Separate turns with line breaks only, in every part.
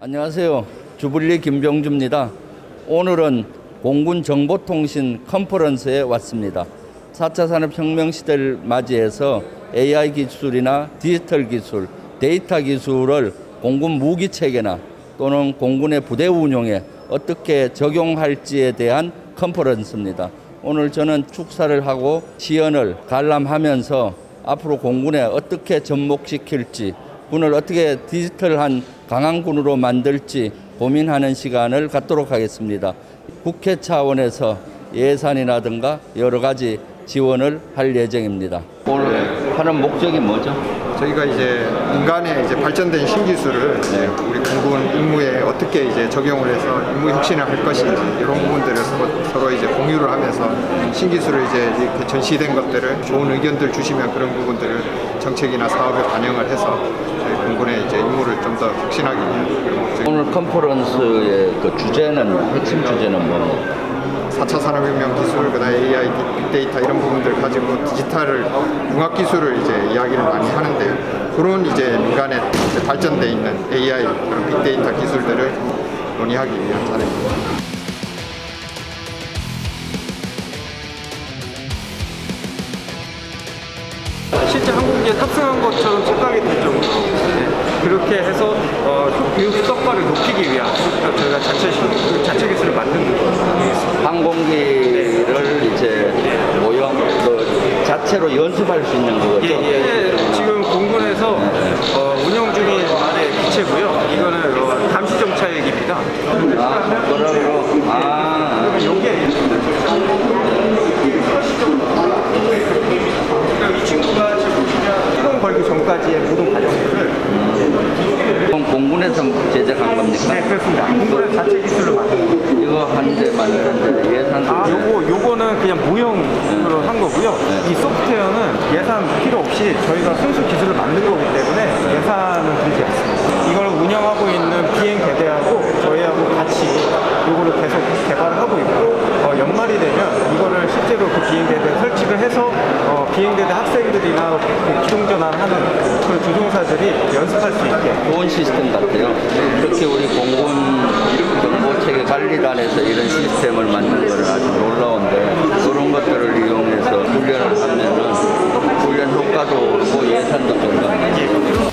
안녕하세요. 주블리 김병주입니다. 오늘은 공군 정보통신 컨퍼런스에 왔습니다. 4차 산업혁명 시대를 맞이해서 AI 기술이나 디지털 기술, 데이터 기술을 공군 무기 체계나 또는 공군의 부대 운용에 어떻게 적용할지에 대한 컨퍼런스입니다. 오늘 저는 축사를 하고 시연을 관람하면서 앞으로 공군에 어떻게 접목시킬지 군을 어떻게 디지털한 강한 군으로 만들지 고민하는 시간을 갖도록 하겠습니다. 국회 차원에서 예산이라든가 여러 가지 지원을 할 예정입니다. 오늘 하는 목적이 뭐죠?
저희가 이제 인간의 이제 발전된 신기술을 이제 우리 공군 임무에 어떻게 이제 적용을 해서 임무 혁신을 할 것인지 이런 부분들을 서로, 서로 이제 공유를 하면서 신기술을 이제 이렇게 전시된 것들을 좋은 의견들 주시면 그런 부분들을 정책이나 사업에 반영을 해서 저희 공군의 이제 임무를 좀 더 혁신하기 위한.
오늘 컨퍼런스의 그 주제는 핵심 주제는 뭡니까?
4차 산업혁명 기술, 그다음에 AI, 빅데이터 이런 부분들 가지고 디지털을 융합 기술을 이제 이야기를 많이 하는데 그런 이제 민간에 발전돼 있는 AI 그런 빅데이터 기술들을 논의하기 위한 자리입니다.
항공기에 탑승한 것처럼 착각이 될 정도로 네. 그렇게 해서 어, 교육 효과를 높이기 위한 저희가 자체, 시- 자체 기술을 만드는 거예요.
항공기를 이제 모형 그 자체로 연습할 수 있는 거죠.
예, 지금 공군에서 어, 운영 중인 네, 기체고요. 이거는 어, 감시 정찰기입니다.
아, 그러므로 아,
그러면 요게 그러니까 이 친구가 지금 시동 걸기 전까지의 모든 과정들을
공군에서 제작한 겁니까?
네 그렇습니다. 공군의 자체 기술로 만든 거예요.
이거 한대 만드는데 예산도
아, 요거 요거는 그냥 모형으로 한 거고요. 이 소프트웨어는 예산 필요 없이 저희가 순수 기술을 만든 거기 때문에 예산은 들지 않습니다. 이걸 운영하고 있는 비행 계대하고 저희하고 같이 요거를 계속 개발을 하고 있고 어, 연말이 되면 이거를 실제로 그 비행 계대에 설치를 해서 어, 비행 계대 학생들이나 그 기동 전환하는 조종사들이 연습할 수 있게
좋은 시스템 같아요. 특히 우리 공군 정보체계 관리단에서 이런 시스템을 만든 거는 아주 놀라운데 그런 것들을 이용해서 훈련을 하면은 훈련 효과도 오르고 예산도 증가합니다.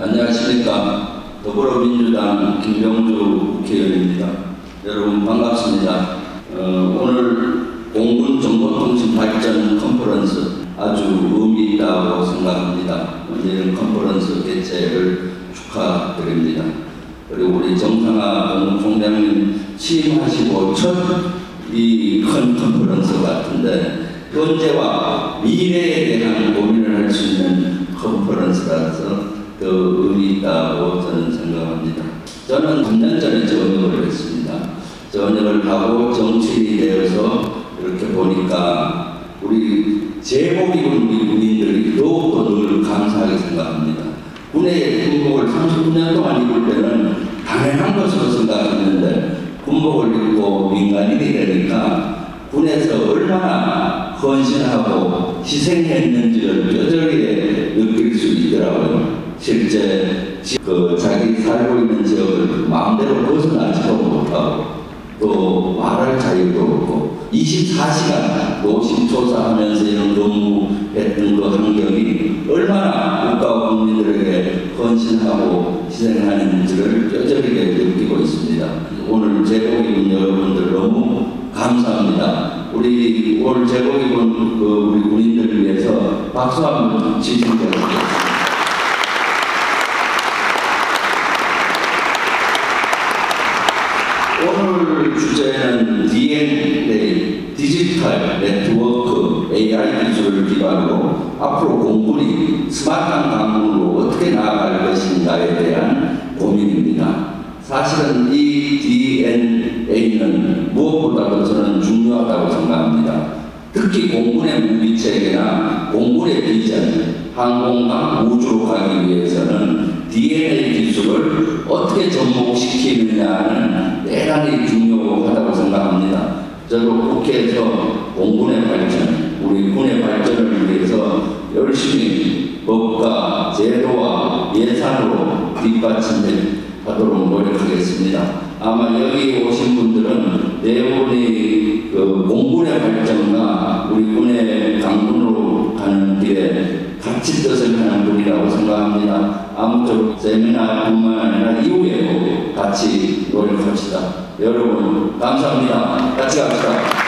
안녕하십니까. 더불어민주당 김병주 국회의원입니다. 여러분 반갑습니다. 어, 오늘 공군 정보통신 발전 컨퍼런스 아주 의미 있다고 생각합니다. 이런 컨퍼런스 개최를 축하드립니다. 그리고 우리 정상화 공군총장님 취임하시고 첫 이 큰 컨퍼런스 같은데 현재와 미래에 대한 고민을 할 수 있는 컨퍼런스라서 더 의미 있다고 저는 생각합니다. 저는 3년 전에 전역을 했습니다. 전역을 하고 정치인이 되어서 이렇게 보니까 우리 제복 입은 우리 군인들이 더욱더 늘 감사하게 생각합니다. 군의 군복을 30년 동안 입을 때는 당연한 것으로 생각했는데 군복을 입고 민간인이 되니까 군에서 얼마나 헌신하고 희생했는지를 뼈저리게 느낄 수 있더라고요. 실제 지- 그 자기 살고 있는 지역을 마음대로 벗어나지도 못하고 또 말할 자유도 없고 24시간 노심초사하면서 이런 근무했던 그 환경이 얼마나 국가와 국민들에게 헌신하고 희생하는지를 뼈저리게 느끼고 있습니다. 오늘 제복 입은 여러분들 너무 감사합니다. 우리 오늘 제복 입은 그 우리 군인들을 위해서 박수 한번 치시면 좋겠습니다. 오늘 주제는 디지털 네트워크, AI 기술을 기반으로 앞으로 공군이 스마트한 강군으로 어떻게 나아갈 것인가에 대한 고민입니다. 사실은 이 DNA는 무엇보다도 저는 중요하다고 생각합니다. 특히 공군의 무기체계나 공군의 비전, 항공과 우주로 가기 위해서는 DNA 기술을 어떻게 접목시키느냐는 대단히 중요하다고 생각합니다. 저로 국회에서 공군의 발전, 우리 군의 발전을 위해서 열심히 법과 제도와 예산으로 뒷받침된 하도록 노력하겠습니다. 아마 여기 오신 분들은 네 분이 그 공군의 발전과 우리 군의 강군으로 가는 길에 같이 뜻을 하는 분이라고 생각합니다. 아무쪼록 세미나뿐만 아니라 이후에도 같이 노력합시다. 여러분 감사합니다. 같이 갑시다.